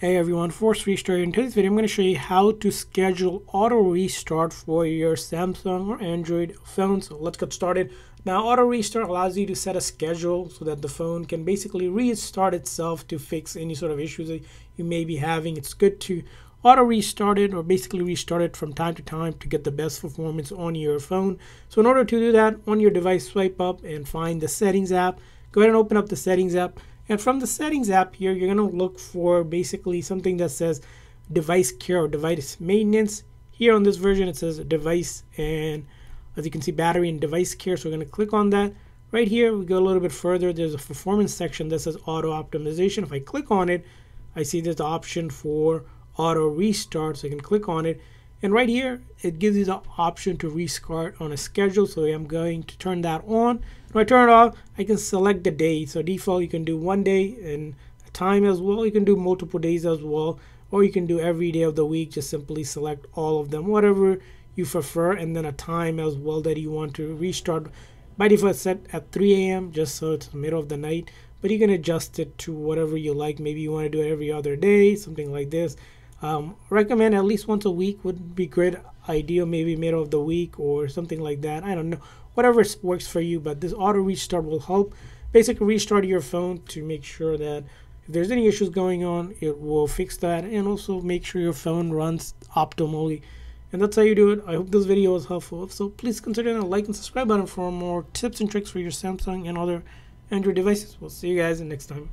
Hey everyone, Force Restart. In today's video, I'm going to show you how to schedule auto restart for your Samsung or Android phone. So let's get started. Now, auto restart allows you to set a schedule so that the phone can basically restart itself to fix any sort of issues that you may be having. It's good to auto restart it or basically restart it from time to time to get the best performance on your phone. So in order to do that, on your device, swipe up and find the settings app. Go ahead and open up the settings app and from the settings app here, you're going to look for basically something that says device care or device maintenance. Here on this version, it says device and as you can see, battery and device care. So we're going to click on that. Right here, we go a little bit further. There's a performance section that says auto optimization. If I click on it, I see there's the option for auto restart. So I can click on it. And right here, it gives you the option to restart on a schedule. So I'm going to turn that on. When I turn it off, I can select the day. So default, you can do one day and a time as well. You can do multiple days as well. Or you can do every day of the week. Just simply select all of them, whatever you prefer. And then a time as well that you want to restart. By default, set at 3 a.m. just so it's the middle of the night. But you can adjust it to whatever you like. Maybe you want to do it every other day, something like this. Um, recommend at least once a week would be great. idea, maybe middle of the week or something like that. I don't know, whatever works for you. But this auto restart will help. Basically, restart your phone to make sure that if there's any issues going on, it will fix that, and also make sure your phone runs optimally. And that's how you do it. I hope this video was helpful. So, please consider a like and subscribe button for more tips and tricks for your Samsung and other Android devices. We'll see you guys next time.